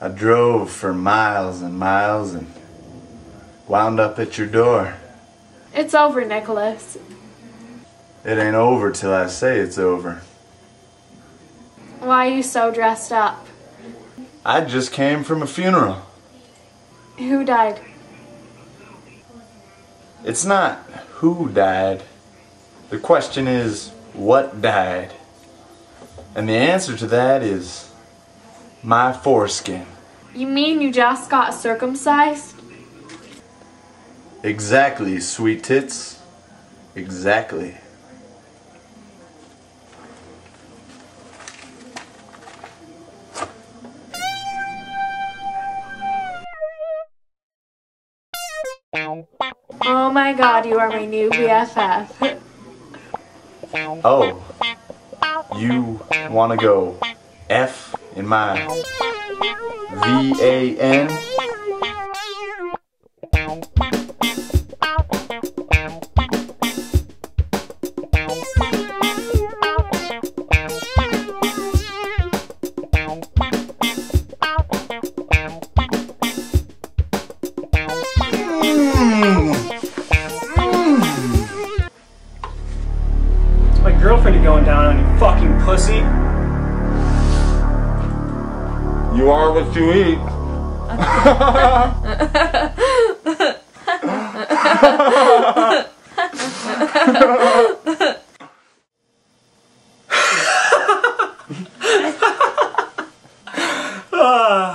I drove for miles and miles and wound up at your door. It's over, Nicholas. It ain't over till I say it's over. Why are you so dressed up? I just came from a funeral. Who died? It's not who died. The question is, what died? And the answer to that is my foreskin. You mean you just got circumcised? Exactly, sweet tits. Exactly. Oh my god, you are my new BFF. Oh, you want to go F in my V A N? My girlfriend going down on you fucking pussy. You are what you eat. ah.